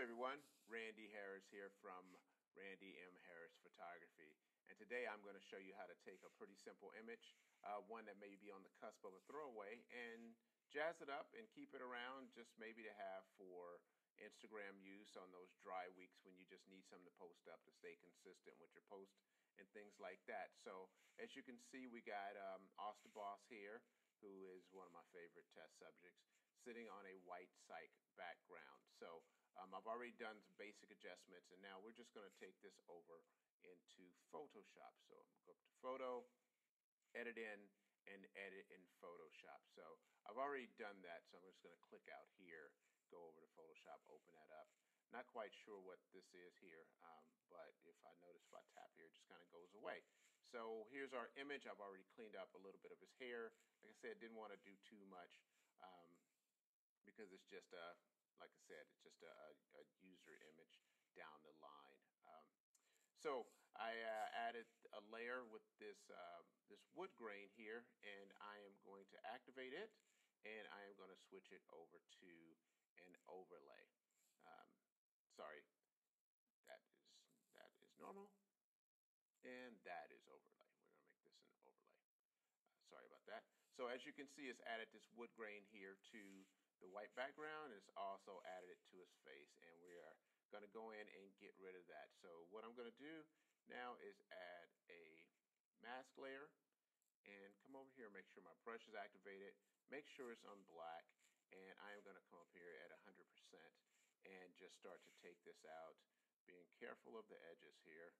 everyone. Randy Harris here from Randy M. Harris Photography. And today I'm going to show you how to take a pretty simple image, uh, one that may be on the cusp of a throwaway, and jazz it up and keep it around just maybe to have for Instagram use on those dry weeks when you just need something to post up to stay consistent with your post and things like that. So as you can see, we got um, Boss here, who is one of my favorite test subjects, sitting on a white cyc background. So um, I've already done some basic adjustments, and now we're just going to take this over into Photoshop. So I'm going to go up to Photo, Edit in, and Edit in Photoshop. So I've already done that, so I'm just going to click out here, go over to Photoshop, open that up. Not quite sure what this is here, um, but if I notice if I tap here, it just kind of goes away. So here's our image. I've already cleaned up a little bit of his hair. Like I said, I didn't want to do too much um, because it's just a like I said, it's just a, a user image down the line. Um, so I uh, added a layer with this, uh, this wood grain here, and I am going to activate it, and I am going to switch it over to an overlay. Um, sorry, that is, that is normal, and that is overlay. We're going to make this an overlay. Uh, sorry about that. So as you can see, it's added this wood grain here to the white background is also added to his face and we are going to go in and get rid of that. So what I'm going to do now is add a mask layer and come over here make sure my brush is activated. Make sure it's on black and I am going to come up here at 100% and just start to take this out being careful of the edges here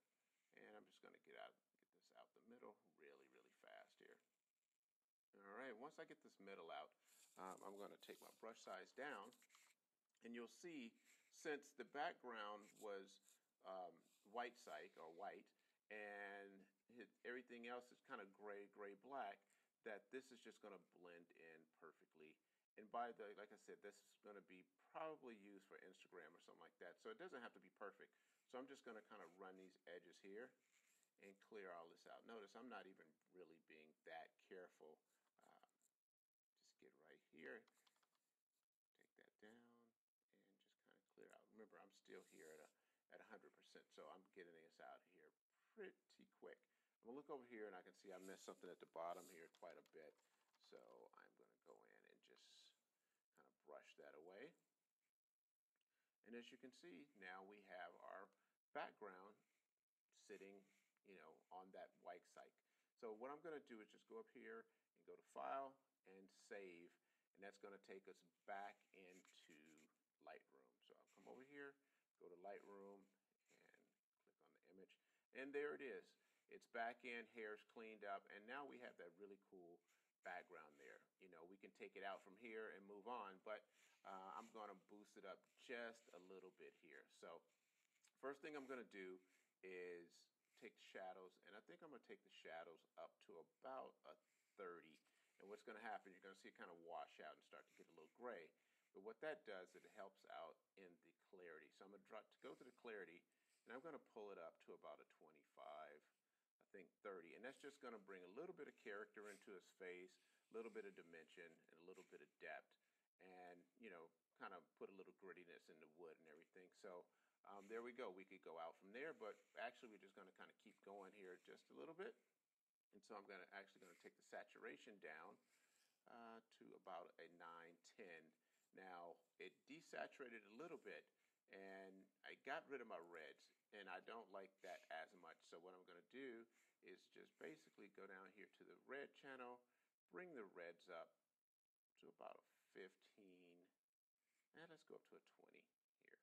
and I'm just going to get out get this out the middle really really fast here. All right, once I get this middle out, um, I'm going to take my brush size down. And you'll see, since the background was um, white cyc or white, and it, everything else is kind of gray, gray, black, that this is just going to blend in perfectly. And by the, like I said, this is going to be probably used for Instagram or something like that. So it doesn't have to be perfect. So I'm just going to kind of run these edges here and clear all this out. Notice I'm not even really being that careful uh, just get right here, take that down, and just kind of clear out. Remember, I'm still here at a at 100%, so I'm getting this out here pretty quick. I'm gonna look over here and I can see I missed something at the bottom here quite a bit. So I'm gonna go in and just kind of brush that away. And as you can see, now we have our background sitting, you know, on that white cyc. So what I'm gonna do is just go up here and go to File and Save. And that's going to take us back into Lightroom. So I'll come over here, go to Lightroom, and click on the image. And there it is. It's back in, hair's cleaned up, and now we have that really cool background there. You know, we can take it out from here and move on, but uh, I'm going to boost it up just a little bit here. So first thing I'm going to do is take shadows, and I think I'm going to take the shadows up to about a 30. And what's going to happen, you're going to see it kind of wash out and start to get a little gray. But what that does, it helps out in the clarity. So I'm going to, go to the clarity, and I'm going to pull it up to about a 25, I think 30. And that's just going to bring a little bit of character into his face, a little bit of dimension, and a little bit of depth. And, you know, kind of put a little grittiness in the wood and everything. So um, there we go. We could go out from there, but actually we're just going to kind of keep going here just a little bit. And so I'm to actually going to take the saturation down uh, to about a 9, 10. Now, it desaturated a little bit, and I got rid of my reds, and I don't like that as much. So what I'm going to do is just basically go down here to the red channel, bring the reds up to about a 15, and let's go up to a 20 here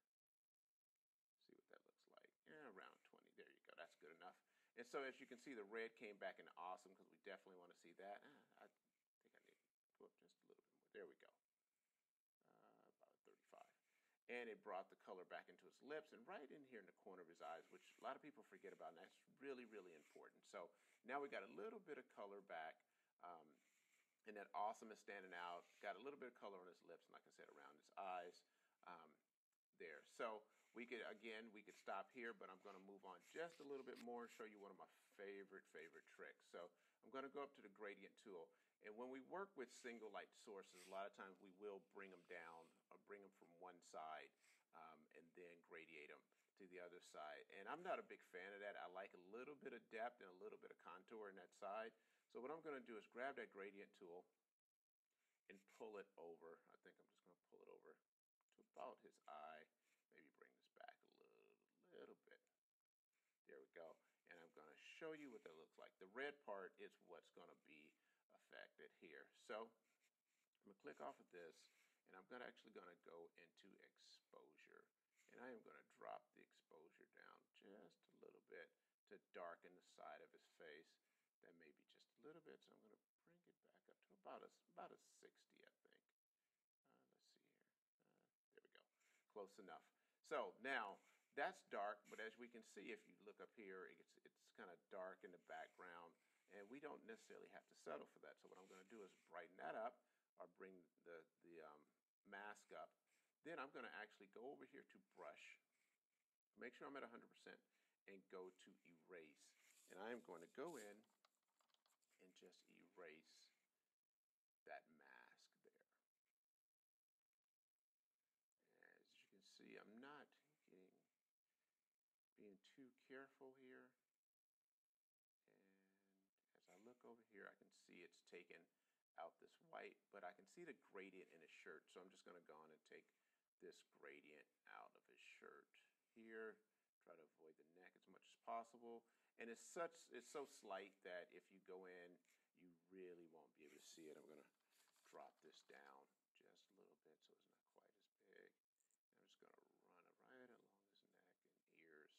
see what that looks like. Yeah, around 20. There you go. That's good enough. And so as you can see, the red came back in awesome because we definitely want to see that. Uh, I think I need to go up just a little bit more. There we go. Uh, about 35. And it brought the color back into his lips and right in here in the corner of his eyes, which a lot of people forget about, and that's really, really important. So now we got a little bit of color back. Um, and that awesome is standing out. Got a little bit of color on his lips, and like I said, around his eyes. Um, there. So we could, again, we could stop here, but I'm going to move on just a little bit more and show you one of my favorite, favorite tricks. So I'm going to go up to the gradient tool. And when we work with single light sources, a lot of times we will bring them down or bring them from one side um, and then gradiate them to the other side. And I'm not a big fan of that. I like a little bit of depth and a little bit of contour in that side. So what I'm going to do is grab that gradient tool and pull it over. I think I'm just going to pull it over to about his eye. Maybe bring this back a little, little bit. There we go. And I'm going to show you what that looks like. The red part is what's going to be affected here. So I'm going to click off of this and I'm gonna, actually going to go into exposure. And I am going to drop the exposure down just a little bit to darken the side of his face. That may be just a little bit, so I'm going to bring it back up to about a, about a 60, I think. Uh, let's see here. Uh, there we go. Close enough. So now that's dark, but as we can see, if you look up here, it's, it's kind of dark in the background, and we don't necessarily have to settle for that. So what I'm going to do is brighten that up or bring the, the um, mask up then I'm going to actually go over here to brush, make sure I'm at 100%, and go to erase. And I am going to go in and just erase that mask there. As you can see, I'm not careful here. And as I look over here, I can see it's taken out this white, but I can see the gradient in his shirt. So I'm just going to go on and take this gradient out of his shirt here. Try to avoid the neck as much as possible. And it's such it's so slight that if you go in, you really won't be able to see it. I'm gonna drop this down just a little bit so it's not quite as big. I'm just gonna run it right along his neck and ears here.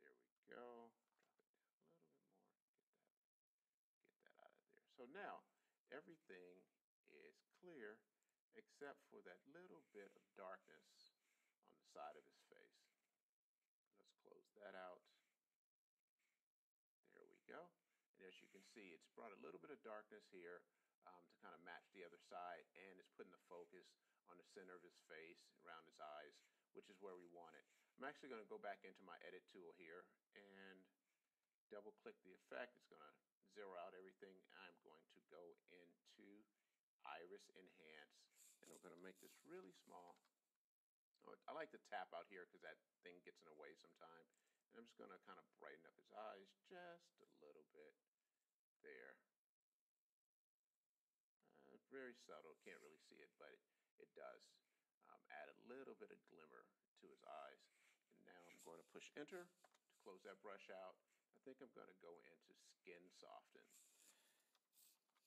There we go. Drop it down a little bit more. Get that get that out of there. So now everything is clear except for that little bit of darkness on the side of his face. Let's close that out. There we go. And as you can see, it's brought a little bit of darkness here um, to kind of match the other side, and it's putting the focus on the center of his face, around his eyes, which is where we want it. I'm actually going to go back into my edit tool here and double click the effect. It's going to zero out everything. I'm going to go into Iris Enhance and I'm going to make this really small. Oh, I like to tap out here because that thing gets in the way sometime. And I'm just going to kind of brighten up his eyes just a little bit there. Uh, very subtle, can't really see it, but it, it does um, add a little bit of glimmer to his eyes. And now I'm going to push enter to close that brush out. I think I'm going to go into skin soften.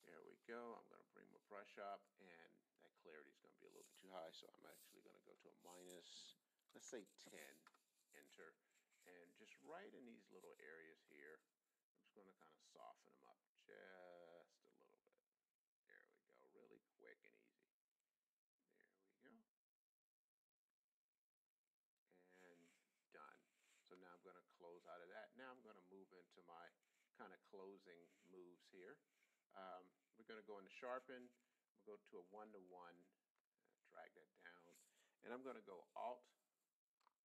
There we go. I'm going to bring my brush up and that clarity is going to be a little bit too high. So I'm actually going to go to a minus, let's say 10, enter. And just right in these little areas here, I'm just going to kind of soften them up just a little bit. There we go. Really quick and easy. There we go. And done. So now I'm going to close out of that. Now I'm going to move into my kind of closing moves here. Um, we're going to go into sharpen. We'll go to a one-to-one, -one, drag that down. And I'm going to go Alt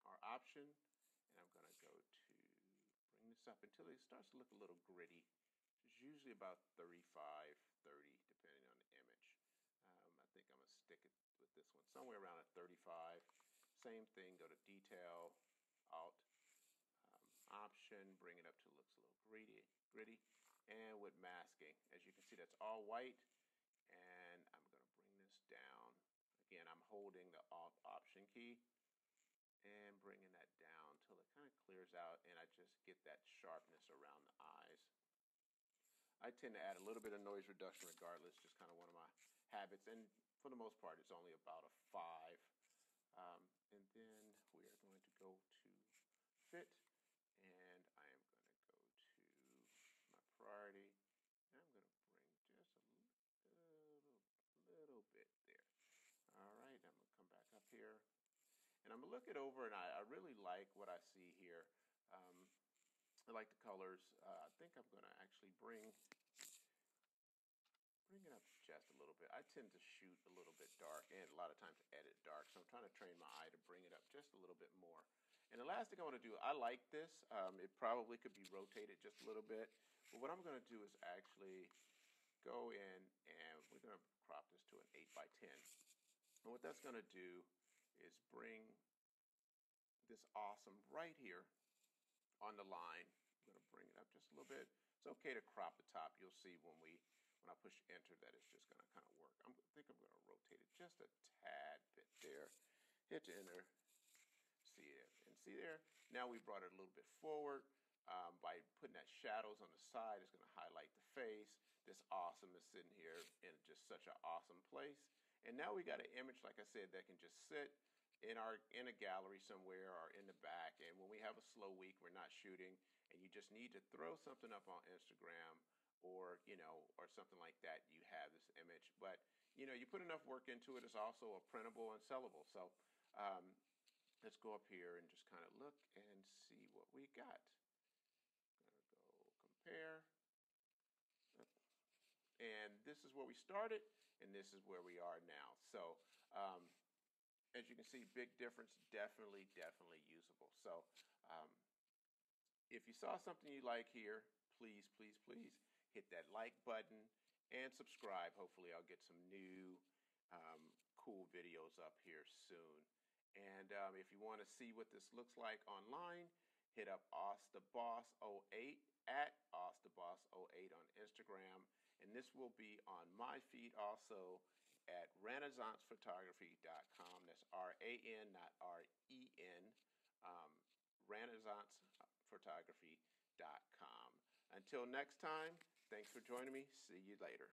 or Option, and I'm going to go to bring this up until it starts to look a little gritty. It's usually about 35, 30, depending on the image. Um, I think I'm going to stick it with this one somewhere around a 35. Same thing, go to Detail, Alt, um, Option, bring it up to looks a little gritty, gritty and with masking. As you can see, that's all white. And I'm going to bring this down. Again, I'm holding the Alt Option key and bringing that down till it kind of clears out and I just get that sharpness around the eyes. I tend to add a little bit of noise reduction regardless, just kind of one of my habits. And for the most part, it's only about a five. Um, and then we are going to go to fit priority. I'm going to bring just a little, little bit there. All right, I'm going to come back up here. And I'm going to look it over, and I, I really like what I see here. Um, I like the colors. Uh, I think I'm going to actually bring bring it up just a little bit. I tend to shoot a little bit dark and a lot of times edit dark. So I'm trying to train my eye to bring it up just a little bit more. And the last thing I want to do, I like this. Um, it probably could be rotated just a little bit. But what I'm going to do is actually go in and we're going to crop this to an 8 by 10. And what that's going to do is bring this awesome right here on the line. I'm going to bring it up just a little bit. It's okay to crop the top. You'll see when we when I push enter that it's just going to kind of work. I'm, I think I'm going to rotate it just a tad bit there. Hit enter. See it and see there. Now we brought it a little bit forward. Um, by putting that shadows on the side, it's going to highlight the face. This awesome is sitting here in just such an awesome place. And now we got an image, like I said, that can just sit in our in a gallery somewhere or in the back. And when we have a slow week, we're not shooting, and you just need to throw something up on Instagram or you know or something like that. You have this image, but you know you put enough work into it. It's also a printable and sellable. So um, let's go up here and just kind of look and see what we got Go compare. And this is where we started, and this is where we are now. So um, as you can see, big difference, definitely, definitely usable. So um, if you saw something you like here, please, please, please hit that like button and subscribe. Hopefully I'll get some new um, cool videos up here soon. And um, if you want to see what this looks like online, hit up OzTheBoss08 at OzTheBoss08 on Instagram. And this will be on my feed also at renaissancephotography.com. That's R A N, not R E N. Um, renaissancephotography.com. Until next time, thanks for joining me. See you later.